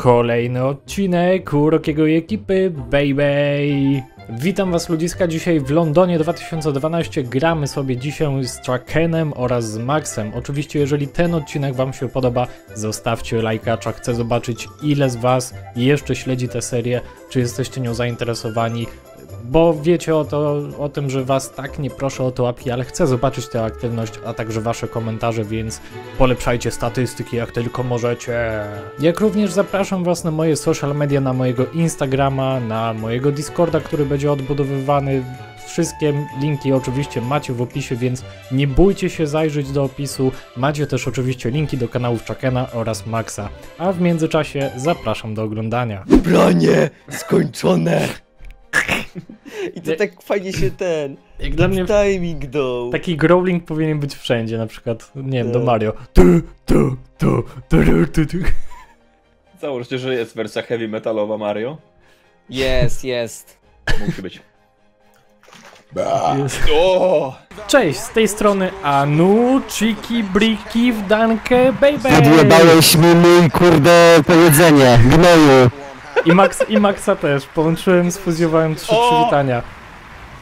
Kolejny odcinek Urokiego ekipy, baby! Witam was ludziska, dzisiaj w Londonie 2012 gramy sobie dzisiaj z Chakenem oraz z Maxem. Oczywiście jeżeli ten odcinek wam się podoba, zostawcie lajkacza, chcę zobaczyć ile z was jeszcze śledzi tę serię, czy jesteście nią zainteresowani, bo wiecie o, to, o tym, że was tak nie proszę o to łapki, ale chcę zobaczyć tę aktywność, a także wasze komentarze, więc polepszajcie statystyki jak tylko możecie. Jak również zapraszam was na moje social media, na mojego Instagrama, na mojego Discorda, który będzie odbudowywany. Wszystkie linki oczywiście macie w opisie, więc nie bójcie się zajrzeć do opisu. Macie też oczywiście linki do kanałów Chakena oraz Maxa. A w międzyczasie zapraszam do oglądania. Branie skończone! I to Nie- tak fajnie się ten. Jak dla mnie Timing dał. Taki growling powinien być wszędzie, na przykład, nie wiem, do Tak. Mario. Tu, tu, tu, tu, tu, tu, tu. Założcie, że jest wersja heavy metalowa Mario. Jest, jest. Musi być. Jest. Cześć, z tej strony Anu, Chiki, Briki, Wdankę, Baby! Odjebałeś mi mój kurde powiedzenie, gnoju. I, Max, I Maxa też, połączyłem, sfuzjowałem trzy O! przywitania.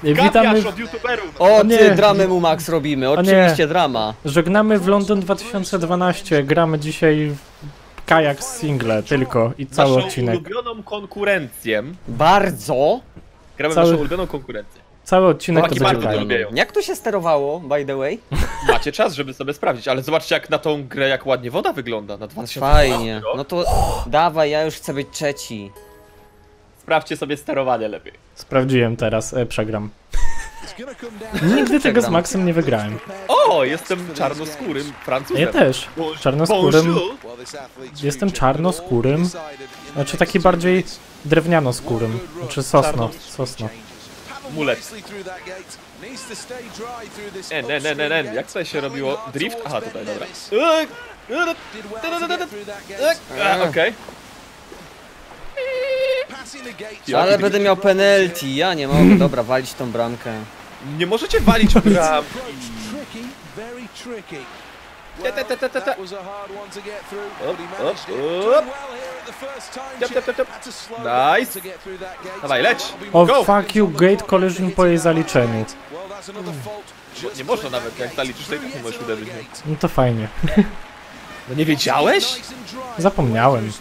Witamy, od youtuberów! O, nie. ty dramę mu Max robimy. nie. Oczywiście drama. żegnamy w London 2012, gramy dzisiaj w kajak single tylko i cały Naszą odcinek. ulubioną konkurencję. Bardzo. Gramy Cały- w naszą ulubioną konkurencję. Cały odcinek to będzie bardzo lubię. Jak to się sterowało, by the way? Macie czas, żeby sobie sprawdzić, ale zobaczcie jak na tą grę, jak ładnie woda wygląda na 2000 Fajnie. No to dawaj, ja już chcę być trzeci. Sprawdźcie sobie sterowanie lepiej. Sprawdziłem teraz, e, przegram. Nigdy tego z. Maxem nie wygrałem. O, jestem czarnoskórym Francuzem. Ja też. Czarnoskórym. Jestem czarnoskórym. Znaczy taki bardziej drewnianoskórym. Znaczy sosno. Sosno. Mulet. N, N, N, N, N. Jak tutaj się robiło? Drift? Aha, tutaj, dobra. Eee, Okej. Ale Jaki będę miał penalty, ja nie mogę. Dobra, walić tą bramkę. Nie możecie walić bram. Tap. Nice. Dawaj, leć. O Go. fuck you, gate collision po jej zaliczeniu. Bo Nie można nawet, jak zaliczysz, to i tak nie możesz uderzyć. No to fajnie. No nie wiedziałeś? Zapomniałem.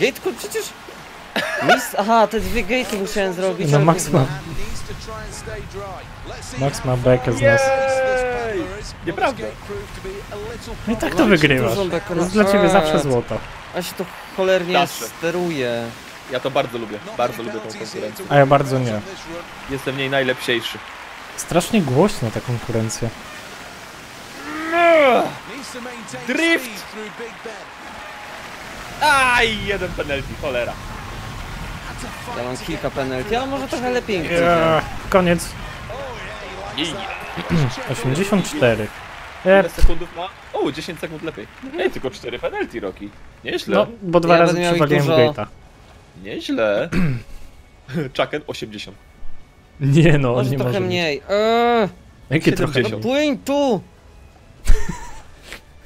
Gate code przecież... Mis... Aha, te dwie gate'y musiałem zrobić. No ale Max ma, Max ma bekę z nas. Jej. Nieprawda. No i tak to wygrywasz. To jest dla ciebie zawsze złoto. A się to cholernie Zawsze. steruje. Ja to bardzo lubię. Bardzo lubię tą konkurencję. A ja bardzo nie. Jestem w niej najlepsiejszy. Strasznie głośno ta konkurencja. Drift! Aj, jeden penalty, cholera. Ja mam kilka penalty, ale może trochę lepiej. Yeah. Koniec. I 84. ile sekundów ma? O, 10 sekund lepiej. Ej, tylko 4 penalty, Roki. Nieźle. no, bo dwa Ja razy będę miał ich przywaliłem w dużo. gate'a. Nieźle. Chucken 80. Nie no, on Może nie trochę może być. mniej. Eee, Jakie trochę? 70. płyń tu!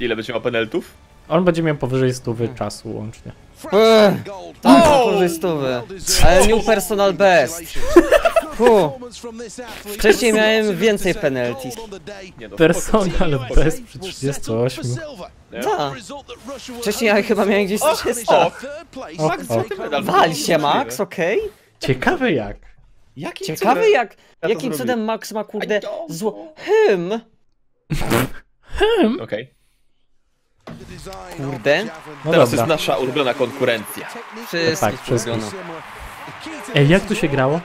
Ile będzie miał penaltów? On będzie miał powyżej 100 czasu łącznie. Eee, tak, O! korzystowy. Ale new personal best. Hu. Wcześniej miałem więcej penalty. Nie no, Personal best przy 38. Nie? Tak. Wcześniej ja chyba miałem gdzieś 300. O, Max, o. co ty medal? Wal się Max, okej? Ciekawe jak. Jakim Ciekawy cudem? jak, to jakim cudem Max ma kurde zło... Hym! Okej. Kurde. No Teraz dobra. jest nasza ulubiona konkurencja. Wszystkich Tak, wszystkich. Ej, jak tu się grało?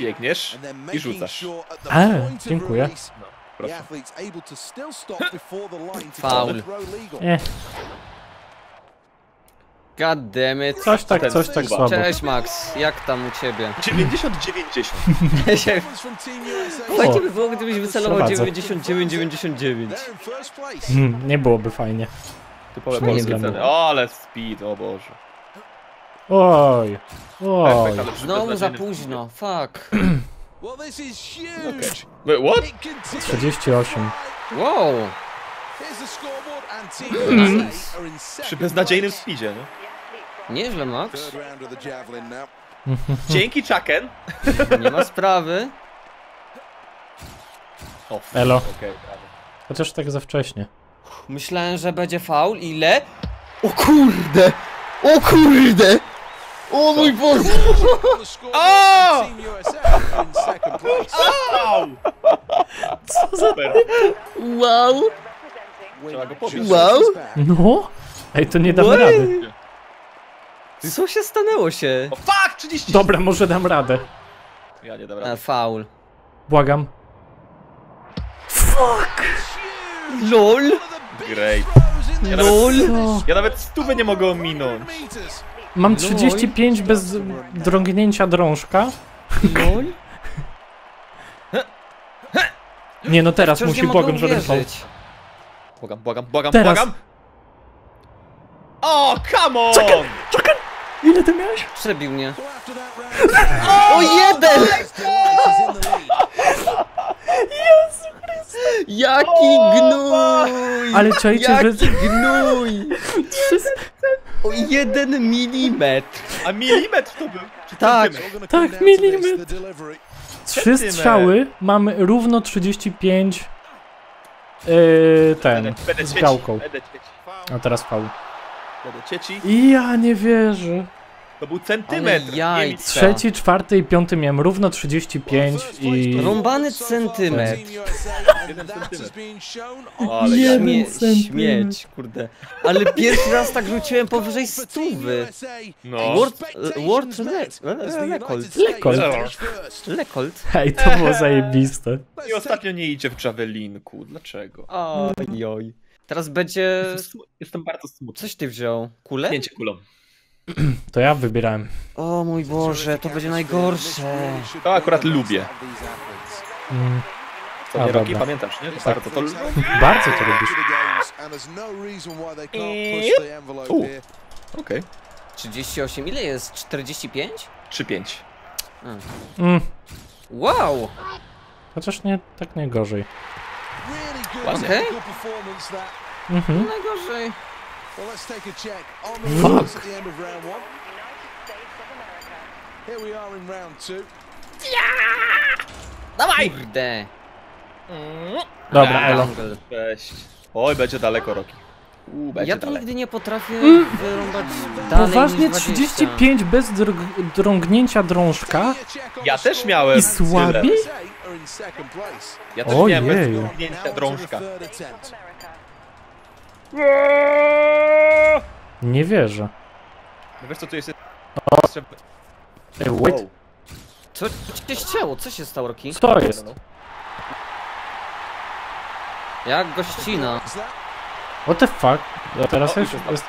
Biegniesz i rzucasz. A, dziękuję. Proszę. Faul. Nie, God damn it. coś tak, coś tak słabo. Cześć Max, jak tam u ciebie? 90-90. Fajnie by było, gdybyś wycelował Prowadzę. 99-99. Hmm, nie byłoby fajnie. Typowe Przynajmniej polskie dla mnie. ceny. O, ale speed, o Boże. Oj, oj. Perfekt, ale przy Znowu za późno, fuck. speedzie. Wait, what? 38. Wow. Przy beznadziejnym speedzie, no. Nieźle, Max. Dzięki, Chucken. Nie ma sprawy. O, Elo. Chociaż tak za wcześnie. Myślałem, że będzie faul. Ile? O kurde! O kurde! O mój Boże! Place. Au! Super. Wow! Trzeba go pobić. Just Wow. No? Ej, to nie damy Oj. rady. Co się stanęło się? O, fuck! 30! Dobra, może dam radę. Ja nie dam rady. faul. Błagam. LOL! Great. Ja LOL! nawet, ja nawet stówy nie mogę ominąć. Mam 35 bez drągnięcia drążka. LOL? Nie no, teraz Wciąż musi nie mogę błagam żaden faul. uwierzyć. Błagam, błagam, błagam, Teraz. błagam. O, come on! Ile ty miałeś? Przebił mnie. O jeden! the lead. Jaki gnój! Ale czajcie, że... Jaki gnój! O jeden milimetr. A milimetr to był? Czy Tak. Tak, milimetr. Trzy strzały, mamy równo 35 yy, ten, Będę, będę z gałką. Będę. A teraz. Będę cieci. I ja nie wierzę. To był centymetr. Milimetr. Trzeci, czwarty i piąty miałem równo 35 i... Rąbany centymetr. Jeden centymetr. Ale Jeden centymetr. śmieć, kurde. Ale pierwszy raz tak rzuciłem powyżej stówy. No. Le, le, lekolt. Lekolt. Lekolt. Hej, to było zajebiste. I ostatnio nie idzie w javelinku. Dlaczego? Oj, oj. Teraz będzie... Jestem bardzo smutny. Coś ty wziął? Kulę? Pięcie kulą. To ja wybierałem. O mój Boże, to będzie najgorsze. To akurat lubię. Mm, A, nie roki, dobra. pamiętasz, nie? To bardzo to lubię. bardzo to lubisz. U. Okej. 38, ile jest? 45? 3-5. Mm, Wow! chociaż nie, tak najgorzej. Okej. Mhm. Najgorzej. Well, let's take a check on the results at the end of round one. Here we are in round two. Kurde. Dobra, Elo. Cześć. Oj, będzie daleko roki. Uuu, będzie Ja to daleko. nigdy nie potrafię Mm. wyrąbać dalej Poważnie niż 20. 35 bez drg- drągnięcia drążka? Ja też miałem I słabi? Ja też Ojej. miałem bez Now drążka. Attempt. Nie wierzę. No Wiesz co tu jest? Ej, wait. Wow. Co się ścięło? Co się stało, Roki? Co jest? Jak gościna. What the fuck? A teraz O, już jest...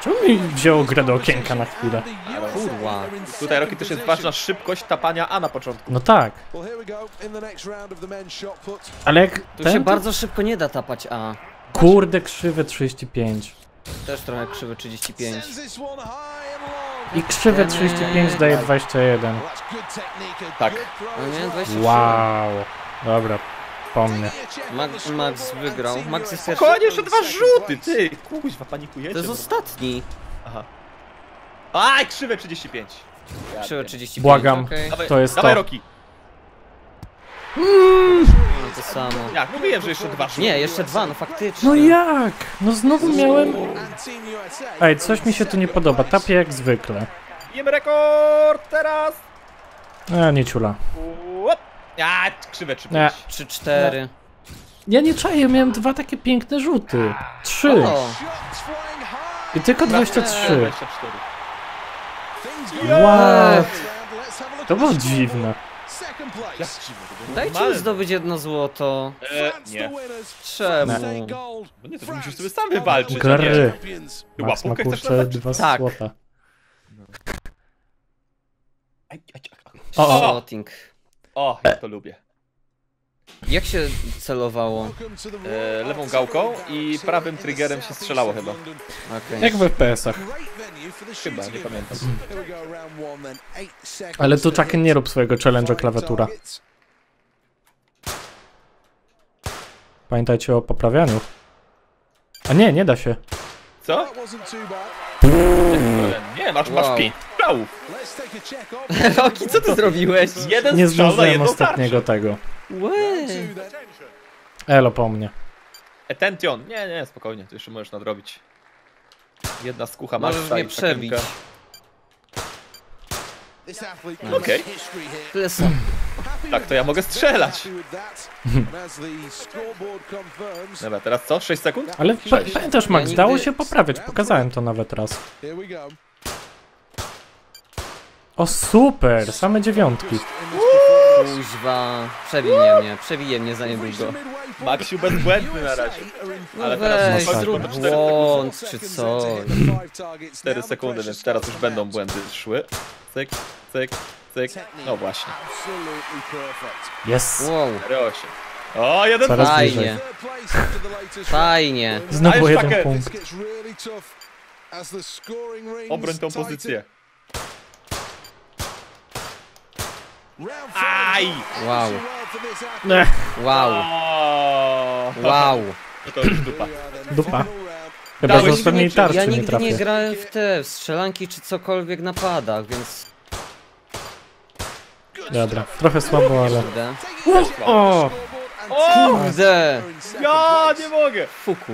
Czemu mi wzięło grę do okienka na chwilę? Kurwa. Tutaj Roki też jest ważna szybkość tapania A na początku. No tak, ale jak Tu ten... się to- bardzo szybko nie da tapać A. Kurde, krzywe 35. Też trochę krzywy 35. Sends this one high and long. I krzywe 35 daje 21. Well, that's good technique. a Tak. No nie, well. 20. Wow. Dobra, po mnie. Max, Max wygrał. Max jest pierwszy. Spokojnie, jeszcze dwa rzuty, ty! Kuźwa, panikujecie? To jest ostatni. Aj, krzywe 35. Ja Krzywy wiem. 35. Błagam. okej. Dawaj, To jest dawaj to. Roki. No, to samo. Jak, mówiłem, że jeszcze dwa. Nie, jeszcze dwa, no faktycznie. No jak? No znowu miałem... Ej, coś mi się tu nie podoba. Tapię jak zwykle. Bijemy rekord teraz! A, nie ciula. A, krzywe 3 Nie. 3-4. Ja nie czaję, miałem dwa takie piękne rzuty. Trzy. O. I tylko 23. 24. Things What? To było dziwne. Dajcie zdobyć jedno złoto. E, nie. Czemu? No nie, to musisz sobie sam wywalczyć. Gry. Max ma kurczę dwa Tak. złota. O, o, Shooting. O, ja to lubię. Jak się celowało? E, lewą gałką i prawym triggerem się strzelało chyba. Okej. Jak w FPS-ach. Chyba, nie pamiętam. Ale tu hit. nie rób swojego challenge'a klawiatura. Pamiętajcie o poprawianiu. A nie, nie da się. Co? Nie masz Wow. pięć strzałów. Check on. Roki, co ty zrobiłeś? Jeden Nie strzał jedną ostatniego tego. Łe. Elo po mnie. Etention. Nie, nie, spokojnie, to jeszcze możesz nadrobić. Jedna skucha Możesz Maxa mnie przebić. Okej. Tyle. Happy Tak, to ja mogę strzelać. Dobra, teraz co? 6 sekund? Ale pa pamiętasz, Max, dało się poprawiać. Pokazałem to nawet raz. O super, same dziewiątki. Kuźwa. Przewije mnie, przewije mnie za niedługo. Maksiu bezbłędny na razie. No Ale teraz weź, zrób cztery błąd czy coś. into hitting the five targets. 4 Now the sekundy, więc teraz już będą błędy szły. Cyk, cyk, cyk. No właśnie. Jest. Wow. 4-8. O, jeden Coraz punkt. bliżej. Fajnie. Fajnie. Znowu Dajesz jeden takę. punkt. Obroń tą pozycję. Round Aj! Wow. Wow. Wow. To już dupa. Dupa. Chyba, że ostatniej tarczy Ja nie nigdy nie grałem w te w strzelanki czy cokolwiek na padach, więc Dobra, trochę słabo, ale... O! Kurde. Ja nie mogę! Fuku.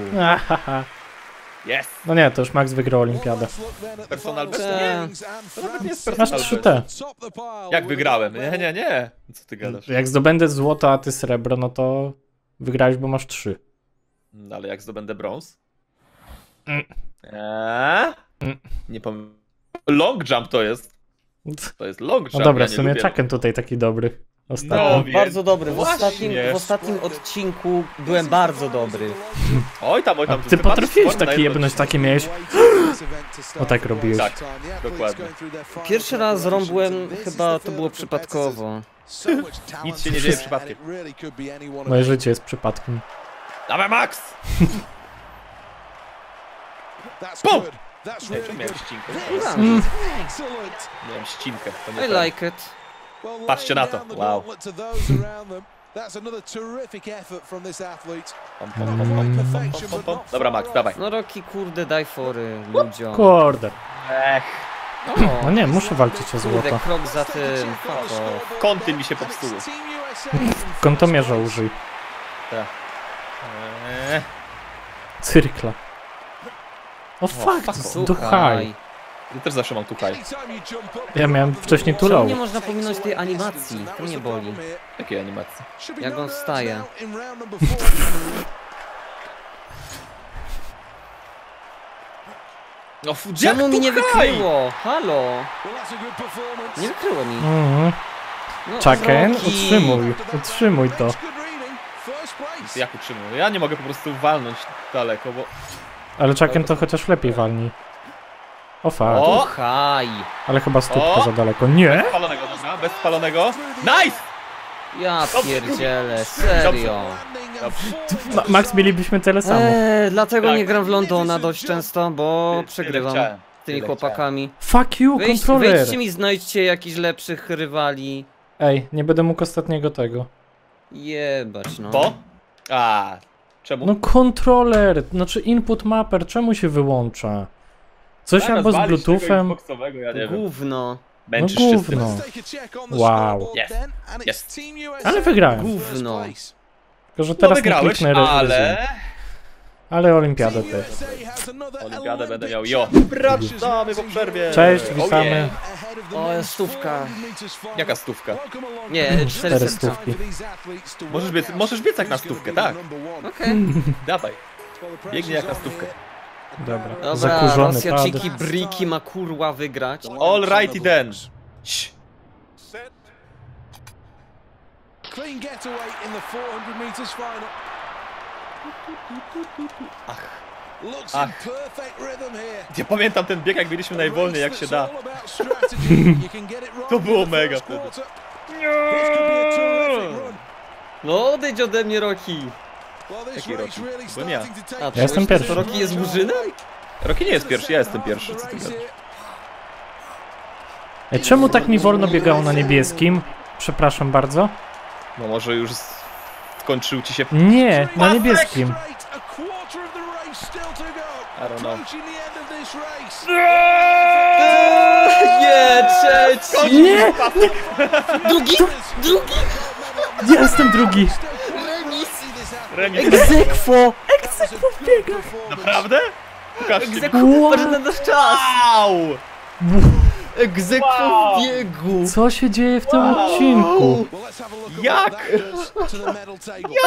Jest! No nie, to już Max wygrał olimpiadę. Personal best? Nie. To nawet nie jest Masz personal 3T. Jak wygrałem? Nie, nie, nie. Co ty gadasz? Jak zdobędę złoto, a ty srebro, no to wygrałeś, bo masz trzy. No, ale jak zdobędę brąz? Mm. Eee? Mm. Nie pamiętam. Long jump to jest. To jest long jump. No dobra, ja w sumie. Chucken tutaj taki dobry. Ostatnio. No, więc Bardzo dobry. W właśnie. ostatnim, w ostatnim odcinku byłem bardzo dobry. Oj tam, oj A tam. ty potrafiłeś takie jebność, takie miałeś. O tak robiłeś. Tak, dokładnie. Pierwszy raz rąbłem, chyba to było przypadkowo. Nic się nie dzieje przypadkiem. Moje życie jest przypadkiem. Dawaj Max! That's Nie, czy miałem ścinkę? Mm. Miałem ścinkę. To nie I like it. Patrzcie na to. Wow. gauntlet to those around them. That's another terrific effort from this athlete. Pom, pom, pom, pom, pom, Perfection, pom, but pom. not Dobra Max, dawaj. No Roki, kurde, daj fory ludziom. Kurde. Ech, No nie, muszę walczyć o kurde, złoto. krok za tym. Fuck off. Kąty mi się popsuły. Kątomierza użyj. Eee, Cyrkla. O fuck. Słuchaj. Ja też zawsze mam tu high. Anytime you jump up, Ja miałem wcześniej tu Czemu low. nie można pominąć tej animacji? To mnie boli. Jakiej animacji? Jak no on nerves wstaje. now in round number four. No Czemu mi nie wykryło? Halo? Nie wykryło mi. Mhm. No, Chucken, Roki. utrzymuj, utrzymuj to. Jak utrzymuję? Ja nie mogę po prostu walnąć daleko, bo... Ale Chucken to chociaż lepiej walni. O fuck. O! Słuchaj. Ale chyba stópka O! za daleko. Nie? Spalonego, dobra, bez spalonego. Nice! Ja pierdzielę, serio. Ma Max mielibyśmy tyle samo. Eee, dlatego Tak. nie gram w Londona dość często, bo Tyle przegrywam chciałem, z tymi tyle chłopakami. Fuck you, Wejdź, kontroler. wejdźcie mi, znajdźcie jakichś lepszych rywali. Ej, nie będę mógł ostatniego tego. Jebać no. Bo? A, czemu? No kontroler, znaczy input mapper, czemu się wyłącza? Coś Zamiast albo z walić tego bluetoothem. Xboxowego, ja nie wiem. Gówno. Męczysz No się z tym. gówno. Wow. Yes. Yes. Ale wygrałem. Gówno. Tylko, że No teraz nie wygrałeś, kliknę ale... Ale olimpiadę też. Olimpiadę będę miał jo. Wracamy po przerwie. Cześć, Oh witamy. O, stówka. 400 meters final. Jaka stówka? Nie, cztery stówki. Możesz biec- możesz biec jak na stówkę, tak. Okej. Dawaj. Biegnie jak na stówkę. Dobra. Dobra, Zakurzony Rosjaczyki pad. Briki ma kurwa wygrać. All righty then. Clean getaway in the 400 meters final. Ach. here. Ja pamiętam ten bieg jak byliśmy najwolniej jak się da. To było mega wtedy. No odejdź ode mnie Roki. Jaki Rocky? Byłem ja. to A, Ja jestem to pierwszy. Roki jest murzynem? Roki nie jest pierwszy, ja jestem pierwszy. Co ty gadasz? Ej, czemu tak mi wolno biegało na niebieskim? Przepraszam bardzo. No może już skończył ci się... Nie, na niebieskim. To. I don't know. Race. Trzeci! Nie! Drugi! Drugi! Ja jestem drugi! Remis. Egzekwo! Naprawdę? Pokażcie. Egzekwo! Wow. Na nasz czas! Wow! Egzekwo Wow. w biegu. Co się dzieje w tym odcinku? Jak?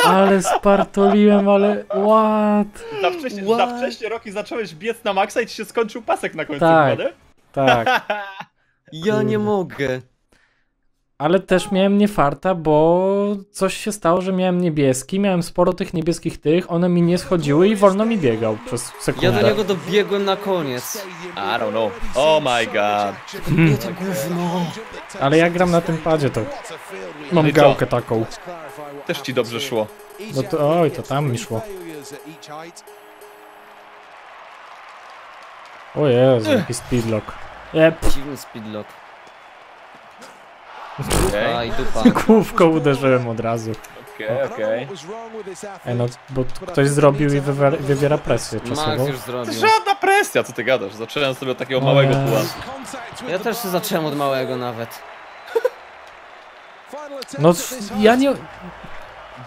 Ale spartoliłem, ale what? Za wcześnie, What? za wcześnie Roki zacząłeś biec na maksa i ci się skończył pasek na końcu, Tak. prawda? Tak. Ja nie mogę. Ale też miałem niefarta, bo coś się stało, że miałem niebieski, miałem sporo tych niebieskich tych, one mi nie schodziły i wolno mi biegał przez Ja sekundę. do niego dobiegłem na koniec. I don't know. Oh my god. Nie to gówno. Ale ja gram na tym padzie, to mam i gałkę taką. Też ci dobrze szło. No to oj, to tam mi szło. O Jezu, jaki speedlock. Jep, Dziwny speedlock. Okej, Aj, dupa. główką uderzyłem od razu. okej, okej. Ej, no, bo t- ktoś zrobił i wywiera, wywiera presję Max czasową. już zrobił. Żadna presja, co ty gadasz? Zacząłem sobie od takiego O małego pułapu. Ja też zacząłem od małego nawet. No, ja nie...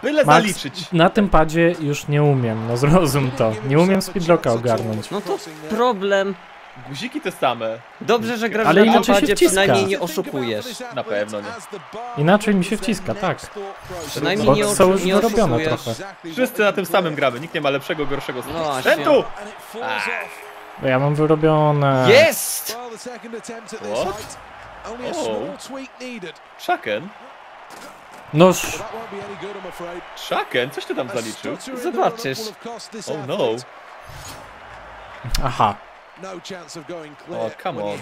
Byle Max, zaliczyć. na tym padzie już nie umiem, no zrozum to. Nie umiem speedlocka ogarnąć. No to problem. Guziki te same. Dobrze, że grasz Ale na inaczej się wciska. przynajmniej nie oszukujesz. Na pewno nie. Inaczej mi się wciska, tak. Przynajmniej Bo nie, są oszu- już nie wyrobione oszukujesz. trochę. Wszyscy na tym samym gramy, nikt nie ma lepszego, gorszego No właśnie. sprzętu. Bo ja mam wyrobione... Jest! What? Chucken? Noż, Chucken? Coś ty tam zaliczył? Zobaczysz. Oh no. aha. O, come on.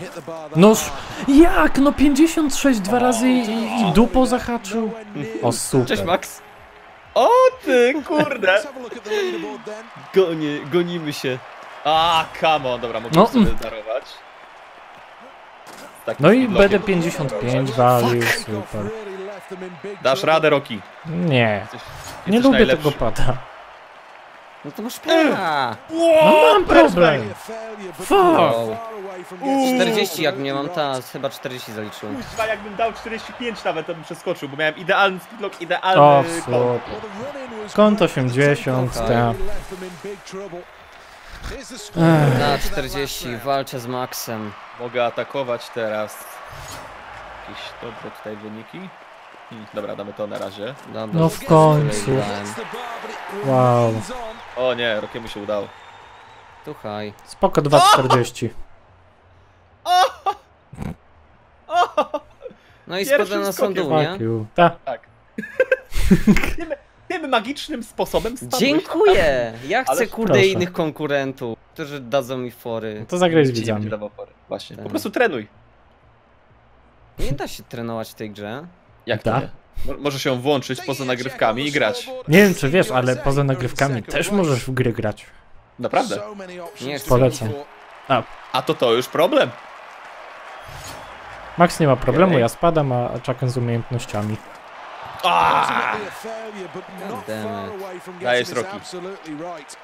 Noż, jak? No 56 dwa razy i, i dupo zahaczył. O, super. Cześć Max. O ty, kurde. Goni, gonimy się. A, come on, dobra, mogę No, sobie mm. darować. Takim No i speedlockiem. BD55 walił, super. Dasz radę, Roki. Nie, Jesteś, nie lubię najlepszy. tego pada. No to masz pecha. No mam problem. Fuck. Wow. 40 jak mnie mam, ta, chyba 40 zaliczyłem. Kuźwa, jakbym dał 45 nawet, to bym przeskoczył, bo miałem idealny speedlock, idealny O, kąt. super. Kąt 80, tak. Na 40 walczę z Maxem. Mogę atakować teraz. Jakieś dobre tutaj wyniki. Hmm, dobra, damy to na razie. Dobra, No w końcu. Wow. O nie, Rokiemu się udało. Tu haj. Spoko 240. No i Pierwszym spada na skokiem. sądu, nie? Fuck you. Ta. Tak. tym, tym magicznym sposobem spadłeś. Dziękuję! Ja chcę Ależ kurde proszę. innych konkurentów, którzy dadzą mi fory. To zagraj z Ci nie będzie widzami. dawał pory. Właśnie, po Tak. prostu trenuj. Nie da się trenować w tej grze. Jak to Da? nie? Mo- Może się włączyć poza nagrywkami i grać. Nie wiem czy wiesz, ale poza nagrywkami też możesz w gry grać. Naprawdę. Nie. Polecam. A to to już problem. Max nie ma problemu, ja spadam, a a Chucken z umiejętnościami. Dajesz, Rocky.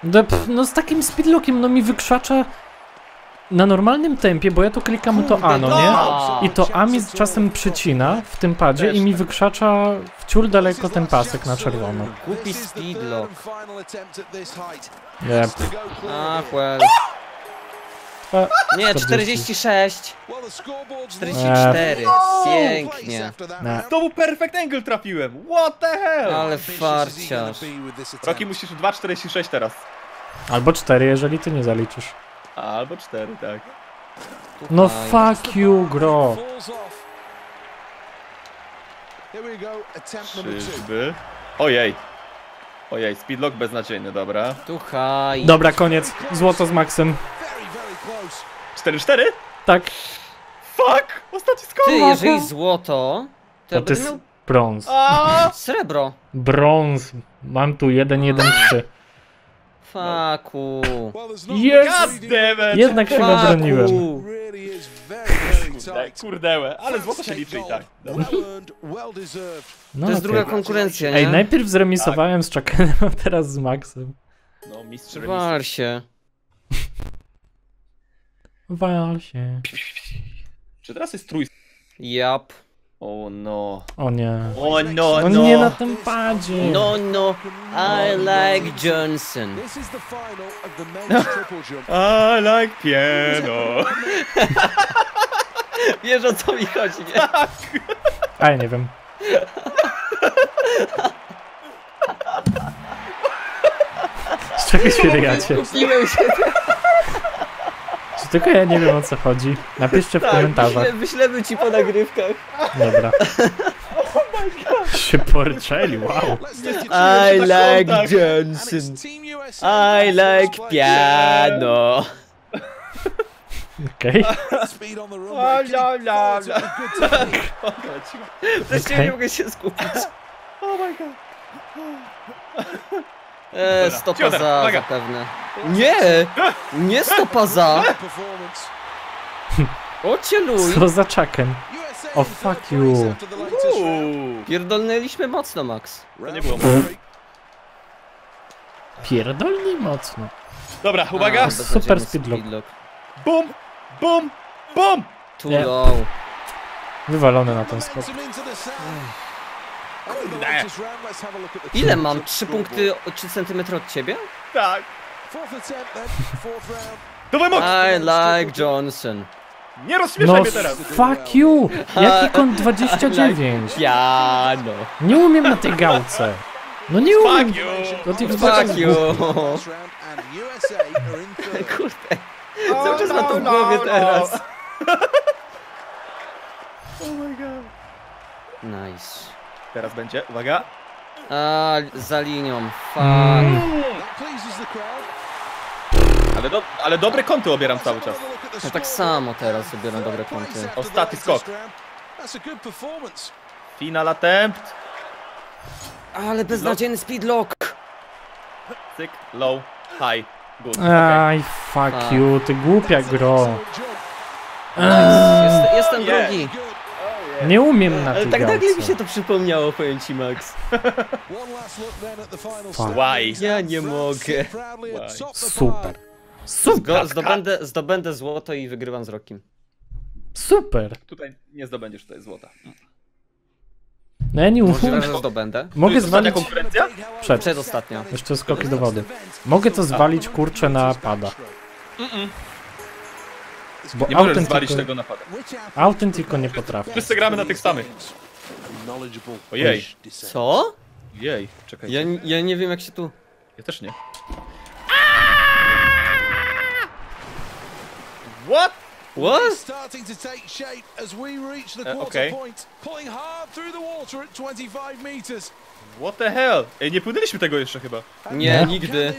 No, pff, no z takim speedlockiem, no mi wykrzacza na normalnym tempie, bo ja tu klikam to A, no nie? I to A mi czasem przycina w tym padzie i mi tak. wykrzacza wciul daleko ten pasek na czerwono. Głupi speedlock. Nie, Ach, well. A, Nie, 40. 46. 44. Pięknie. nie. Znowu perfect angle trafiłem. What the hell? Ale farciarz. Roki musisz 2,46 teraz. Albo 4, jeżeli ty nie zaliczysz. Albo 4, tak. No fuck you, gro. Czyżby? Ojej. Ojej, speedlock beznadziejny, dobra. Tu haj. Dobra, koniec. Złoto z Maxem. 4-4? Tak, Fuck! Ostatni skok! Ty, jeżeli złoto, to ja to będę jest miał brąz. A! srebro. Brąz. Mam tu 1, 1, 3. Faku. Jest! Jednak się Faku. nabroniłem. Kurde, kurdełe, ale złoto się liczy i tak. Dobra. No, To jest okej. druga konkurencja, Ej, nie? najpierw zremisowałem z Chuckenem, a teraz z Maxem. No, mistrz remis. Wal się. Wal się. Czy teraz jest trój... Jap. O no. O nie. O no, No no. nie na tym padzie. No, no, I like Johnson. This is the final of the men's triple jump. I like piano. Wiesz o co mi chodzi, nie? A ja nie wiem. Z czego się ryjacie? Kupiłem się, tylko ja nie wiem o co chodzi? Napiszcie w tak, komentarzach. wyśle, wyślemy ci po nagrywkach. Dobra. Się porczeli, wow. I like Johnson. I like piano. Okej. Run. La, la, la, Okej. nie mogę się skupić. Oh my god. E, stopa Ciodor, za uwaga. zapewne. Nie! Nie stopa za! O cię luj! Co za czaken? Oh, in fuck you. Uuu. Pierdolnęliśmy mocno, Max. To nie było. Pierdolni mocno. Dobra, uwaga. A, Super beznadziejny speedlock. Bum, bum, bum. Too Nie. low. Wywalony na ten skok. The Ile mam? jump 3 scoreboard. punkty o 3 cm od ciebie? Tak. Dawaj moc. I like Johnson. Nie rozśmieszaj No mnie teraz. fuck you! Jaki kąt 29? Piano. Nie umiem na tej gałce. No nie umiem. Fuck you. Do tych Fuck you. Kurde. Cały czas mam to w głowie teraz. Nice. Teraz będzie, uwaga. A, za linią. The crowd. Ale, do, ale dobre kąty obieram cały czas. Ja tak samo teraz zbieram dobre kąty. Ostatni skok. Final attempt. Ale beznadziejny speedlock. Cyk, low, high. Good. Okay. Aj, fuck you, ty głupia gro. Jest, jestem Yeah. drugi. Nie umiem na Ale tej tak nagle mi się to przypomniało, powiem ci, Max. One last look then at the final Fuck. stage. Why? Ja nie mogę. Super. Super, zdobędę, zdobędę złoto i wygrywam z Rokiem. super. Tutaj nie zdobędziesz tutaj złota. No ja nie Możliwe, umiem. że zdobędę. Mogę zwalić... konkurencja? Przed. Przedostatnia. Jeszcze skoki do wody. Mogę to zwalić kurczę na pada. Bo Nie możesz zwalić tego napada. autem tylko nie potrafię. Wszyscy gramy na tych samych. Ojej. Co? Jej, czekaj. Ja, ja nie wiem jak się tu... Ja też nie. What? What? starting to take shape as we reach the quarter okay. point, pulling hard through the water at 25 meters. What the hell? Ej, nie płynęliśmy tego jeszcze chyba. Nie, Nie? nigdy.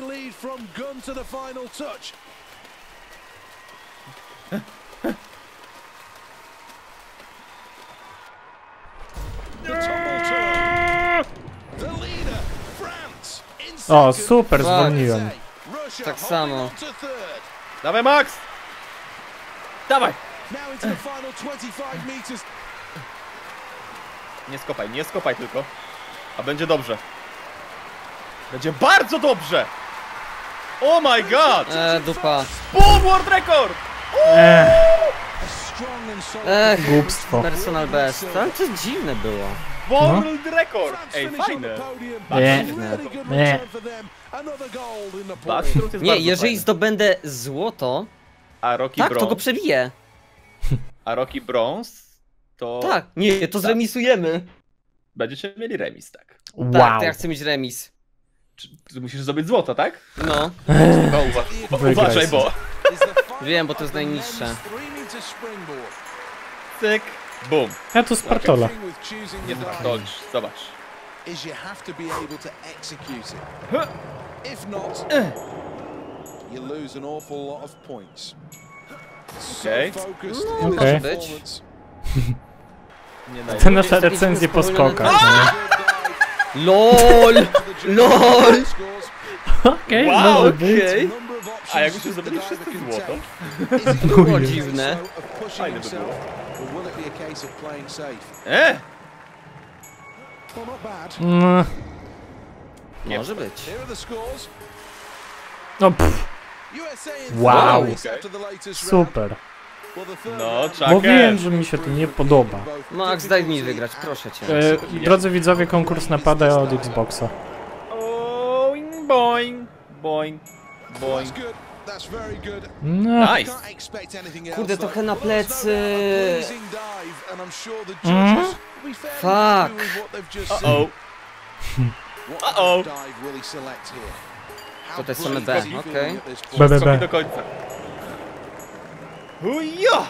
O, super, Fuck. zwolniłem. Tak samo. Dawaj Max! Dawaj! Now into the final 25 meters. Nie skopaj, nie skopaj tylko. A będzie dobrze. Będzie bardzo dobrze! Oh my god! E, dupa. Boom, world record! Ech, głupstwo. personal best. Ale to dziwne było. World record! France Ej, fajne. Nie. Nie. Nie, jeżeli fajny. zdobędę złoto, A Rocky tak, to go Bronze, przebiję. a Rocky Bronze, to Tak, nie, to zremisujemy. będziecie mieli remis, tak. Tak, Wow. to ja chcę mieć remis. Czy, ty musisz zdobyć złoto, tak? No, No, uwa uwa Wygraj uważaj, bo... Wiem, bo to jest najniższe. Cyk, bum. Ja tu Spartola. Nie spartolisz, zobacz. is you have to be able to execute it. If not, you lose an awful lot of points. Okay. No. Nie Te nasze recenzje po skokach, nie? LOL! LOL! Okej, Wow, być. A jak byśmy zdobyli wszyscy złoto? Było dziwne. Fajne by było. E! Mm, Może być. No pff, Wow. super. No, czakę. Mówiłem, że mi się to nie podoba. Max, daj mi wygrać, proszę cię. E, drodzy widzowie, konkurs napada od Xboxa. Boing, boing, boing, boing. No, Nice. Kurde, trochę na plecy. Mhm. Fuck. Uh-oh. Uh-oh. To te same B, okej. B, B, Skoki B. do końca. Huja!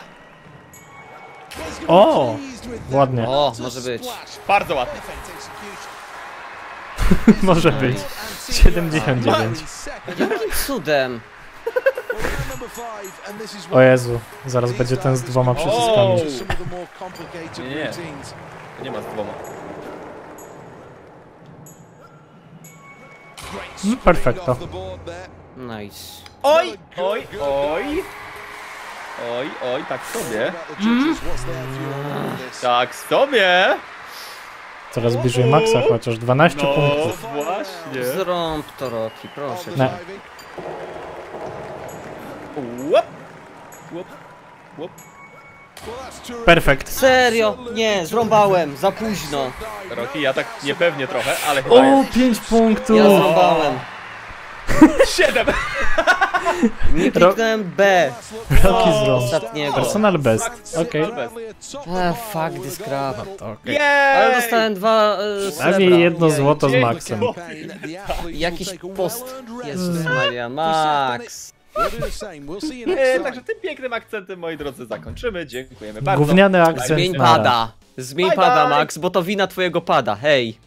O! Ładnie. O, może być. Bardzo ładnie. Może być. 79. Jakim cudem? O Jezu, zaraz będzie ten z dwoma przyciskami. Nie, nie. Nie ma z dwoma. No, perfekto. Nice. Oj, oj, oj. Oj, oj, tak sobie. Tak sobie. Coraz bliżej maksa, chociaż 12 No punktów. właśnie. Zrąb to Roki, proszę cię. Łop. Łop. Łop. Perfekt. Serio? Nie, zrąbałem, za późno. Roki, ja tak niepewnie trochę, ale chyba O, jest. 5 punktów! Ja zrąbałem. Siedem. Nie kliknąłem B Rocky zrąb. ostatniego. Personal best. Okej. Ah, fuck this crap. Okej. Jej! Ale dostałem dwa e, srebra. Prawie jedno Jej. złoto z. Maxem. Jakiś post. Jezus Maria, Max. E, także tym pięknym akcentem, moi drodzy, zakończymy. Dziękujemy bardzo. Gówniany akcent. Zmień nara. pada. Zmień Bye, pada, bye. Max, bo to wina twojego pada. Hej.